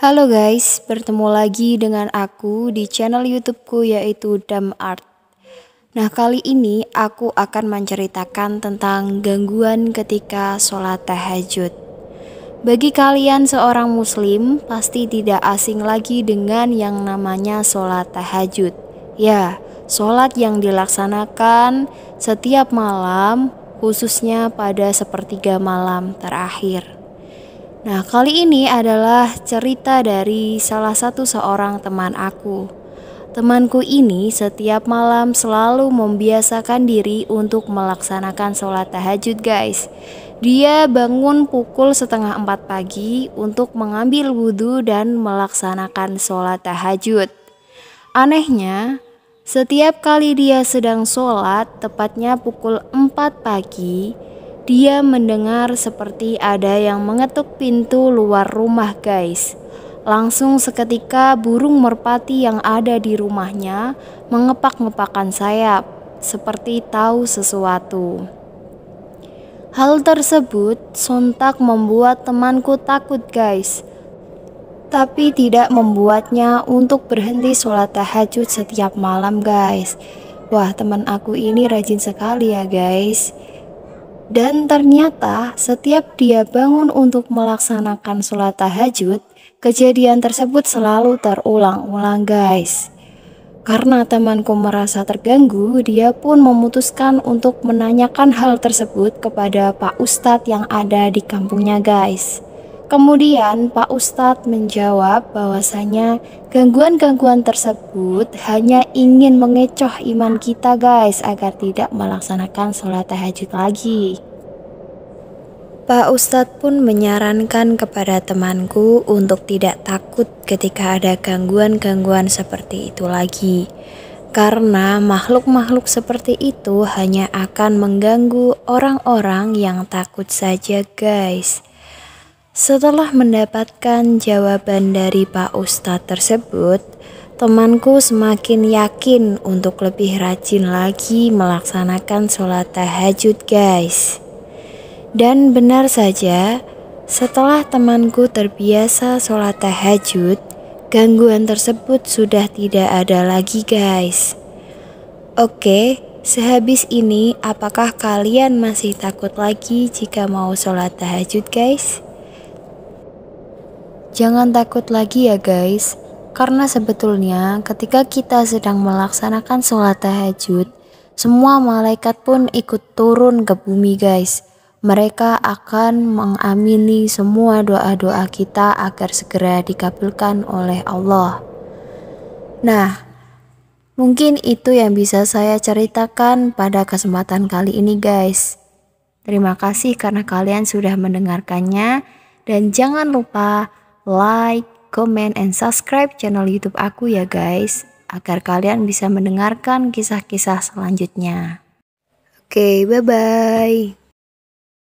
Halo guys, bertemu lagi dengan aku di channel YouTubeku yaitu Dam Art. Nah, kali ini aku akan menceritakan tentang gangguan ketika sholat tahajud. Bagi kalian seorang muslim, pasti tidak asing lagi dengan yang namanya sholat tahajud. Ya, sholat yang dilaksanakan setiap malam, khususnya pada sepertiga malam terakhir. Nah, kali ini adalah cerita dari salah satu seorang teman aku. Temanku ini setiap malam selalu membiasakan diri untuk melaksanakan sholat tahajud guys. Dia bangun pukul setengah empat pagi untuk mengambil wudhu dan melaksanakan sholat tahajud. Anehnya, setiap kali dia sedang sholat, tepatnya pukul 4 pagi, dia mendengar seperti ada yang mengetuk pintu luar rumah, guys. Langsung seketika burung merpati yang ada di rumahnya mengepak-ngepakkan sayap, seperti tahu sesuatu. Hal tersebut sontak membuat temanku takut, guys. Tapi tidak membuatnya untuk berhenti sholat tahajud setiap malam, guys. Wah, teman aku ini rajin sekali ya, guys. Dan ternyata setiap dia bangun untuk melaksanakan sholat tahajud, kejadian tersebut selalu terulang-ulang guys. Karena temanku merasa terganggu, dia pun memutuskan untuk menanyakan hal tersebut kepada Pak Ustadz yang ada di kampungnya guys. Kemudian Pak Ustadz menjawab bahwasanya gangguan-gangguan tersebut hanya ingin mengecoh iman kita guys agar tidak melaksanakan sholat tahajud lagi. Pak Ustadz pun menyarankan kepada temanku untuk tidak takut ketika ada gangguan-gangguan seperti itu lagi. Karena makhluk-makhluk seperti itu hanya akan mengganggu orang-orang yang takut saja guys. Setelah mendapatkan jawaban dari Pak Ustadz tersebut, temanku semakin yakin untuk lebih rajin lagi melaksanakan sholat tahajud guys. Dan benar saja, setelah temanku terbiasa sholat tahajud, gangguan tersebut sudah tidak ada lagi guys. Oke, sehabis ini apakah kalian masih takut lagi jika mau sholat tahajud guys? Jangan takut lagi ya guys, karena sebetulnya ketika kita sedang melaksanakan sholat tahajud, semua malaikat pun ikut turun ke bumi guys. Mereka akan mengamini semua doa-doa kita agar segera dikabulkan oleh Allah. Nah, mungkin itu yang bisa saya ceritakan pada kesempatan kali ini guys. Terima kasih karena kalian sudah mendengarkannya dan jangan lupa like, comment, and subscribe channel YouTube aku ya guys, agar kalian bisa mendengarkan kisah-kisah selanjutnya. Oke, okay, bye-bye.